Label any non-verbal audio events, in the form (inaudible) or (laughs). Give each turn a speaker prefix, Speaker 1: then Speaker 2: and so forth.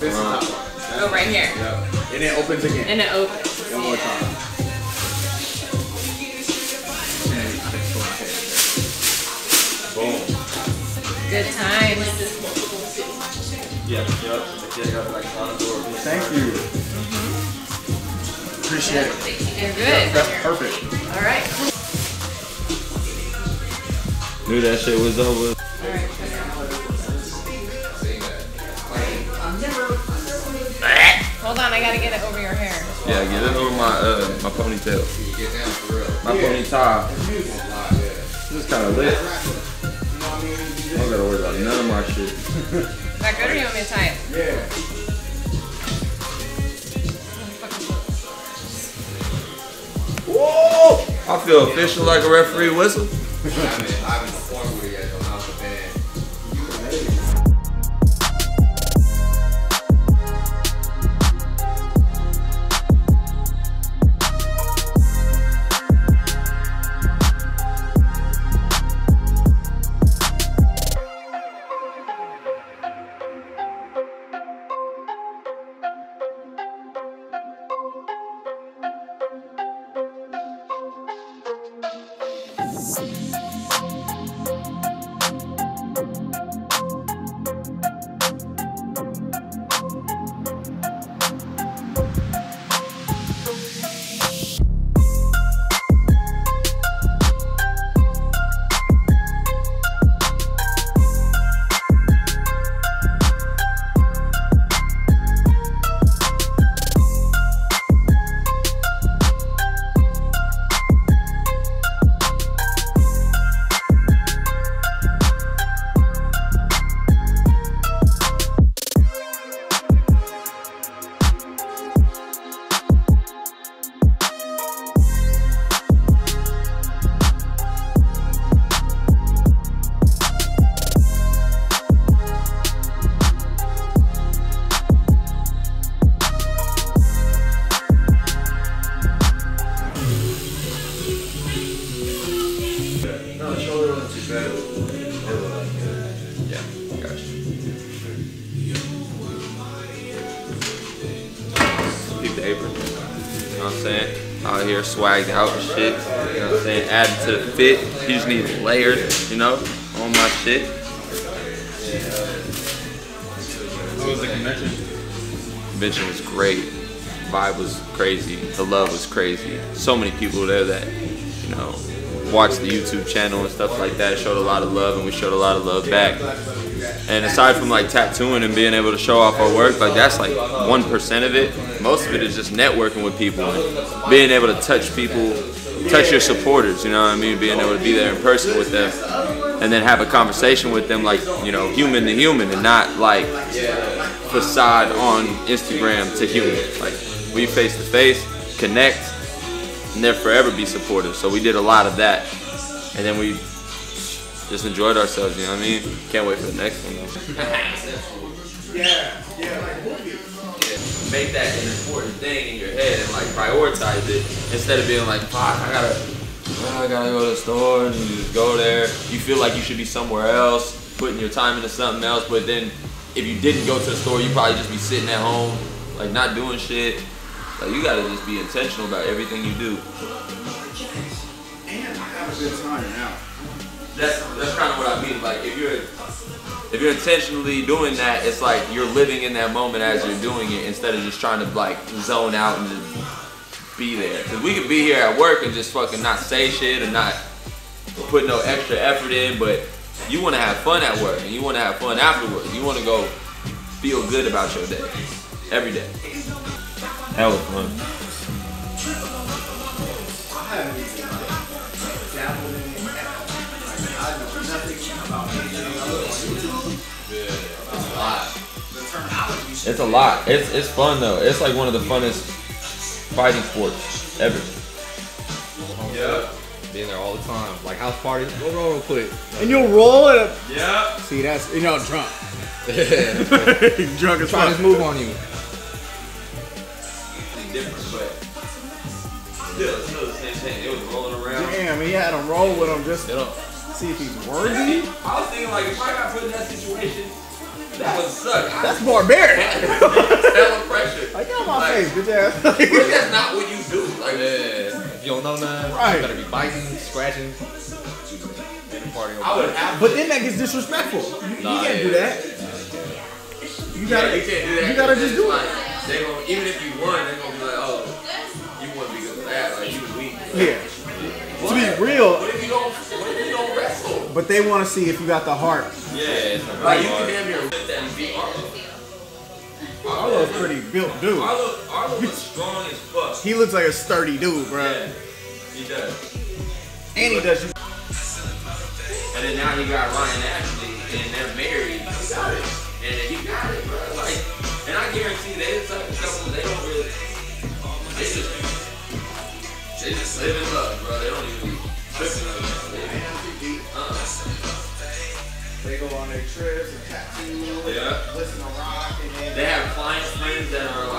Speaker 1: This is top part. That's
Speaker 2: Oh, right here.
Speaker 1: Yep. And it opens again.
Speaker 2: And it opens.
Speaker 1: One more time. And I just go ahead.
Speaker 3: Boom.
Speaker 2: Good times.
Speaker 3: Yeah, yep. Yeah, got like on the door.
Speaker 1: Thank you. Mm-hmm. Appreciate it.
Speaker 2: You're good.
Speaker 1: That's perfect.
Speaker 2: All right.
Speaker 3: Knew that shit was over.
Speaker 2: Hold on, I gotta get it over your hair.
Speaker 3: Yeah, get it over my uh my ponytail. My ponytail. This is kind of lit. I don't gotta worry about none of my shit.
Speaker 2: Is (laughs) that good or you want me to tie it?
Speaker 1: Yeah.
Speaker 3: Whoa! I feel official like a referee whistle. (laughs) Know what I'm saying? Out here swagged out and shit. You know what I'm saying? Adding to the fit. You just need layers, you know, on my shit.
Speaker 1: What was the convention?
Speaker 3: Convention was great. Vibe was crazy. The love was crazy. So many people there that, you know, watched the YouTube channel and stuff like that. Showed a lot of love and we showed a lot of love back. And aside from like tattooing and being able to show off our work, like that's like 1% of it. Most of it is just networking with people and being able to touch people, touch your supporters, you know what I mean? Being able to be there in person with them and then have a conversation with them like, you know, human to human and not like facade on Instagram to human. Like we face to face, connect, and they'll forever be supportive. So we did a lot of that. And then we just enjoyed ourselves, you know what I mean? Can't wait for the next one though.
Speaker 1: Yeah. (laughs) Yeah, like movie.
Speaker 3: Make that an important thing in your head and like prioritize it instead of being like, fuck, I gotta I gotta go to the store and you just go there. You feel like you should be somewhere else, putting your time into something else, but then if you didn't go to the store, you probably just be sitting at home, like not doing shit. Like you gotta just be intentional about everything you do.
Speaker 1: And I have a good time now.
Speaker 3: That's that's kind of what I mean. Like if you're if you're intentionally doing that, it's like you're living in that moment as you're doing it instead of just trying to like zone out and just be there. Cause we could be here at work and just fucking not say shit and not put no extra effort in, but you want to have fun at work and you want to have fun afterwards. You want to go feel good about your day every day. Hell fun.
Speaker 4: It's a lot.
Speaker 3: It's it's fun though. It's like one of the funnest fighting sports ever.
Speaker 4: Yeah. Being there all the time. Like house parties. Go roll real quick.
Speaker 1: And you'll roll it up.
Speaker 3: Yeah.
Speaker 1: See, that's, you know, drunk.
Speaker 4: Yeah. (laughs)
Speaker 1: drunk as
Speaker 4: Try
Speaker 1: fuck.
Speaker 4: this move on you.
Speaker 3: different, but still, it's still the same thing. It was rolling around.
Speaker 1: Damn, he had him roll with him just to see if he's worthy.
Speaker 3: I was thinking like if I got put in that situation, That would suck.
Speaker 1: That's barbaric. (laughs)
Speaker 3: Hella pressure.
Speaker 1: Like, get on my
Speaker 3: Like,
Speaker 1: face, bitch ass.
Speaker 3: That's not what you do? Like,
Speaker 4: Yeah. If you don't know nothing,
Speaker 1: Right.
Speaker 4: you better be biting, scratching. Party over
Speaker 3: I would have.
Speaker 1: But then that gets disrespectful. You, you can't do
Speaker 4: yeah.
Speaker 1: that. You gotta,
Speaker 3: you can't do that.
Speaker 1: you gotta just
Speaker 3: it's
Speaker 1: do it.
Speaker 3: like, They gonna even if you won, they're gonna be like, oh, you wouldn't be good for that. Like you was weak.
Speaker 1: Yeah.
Speaker 3: What?
Speaker 1: To be real,
Speaker 3: What if you don't? What if you don't wrestle?
Speaker 1: but they want to see if you got the heart.
Speaker 4: Yeah, it's not
Speaker 3: Like you can damn near lift that and beat Arlo.
Speaker 1: Arlo's pretty built dude.
Speaker 3: Arlo, Arlo was strong as fuck.
Speaker 1: He looks like a sturdy dude, bro.
Speaker 3: Yeah, he does.
Speaker 1: And he does.
Speaker 3: And then now he got Ryan Ashley, and they're married. He got it. And he got it, bro. Like, and I guarantee they the type of couple
Speaker 5: trips and tattoo,
Speaker 3: Yeah.
Speaker 5: listen to rock, and then
Speaker 3: They have clients, friends that are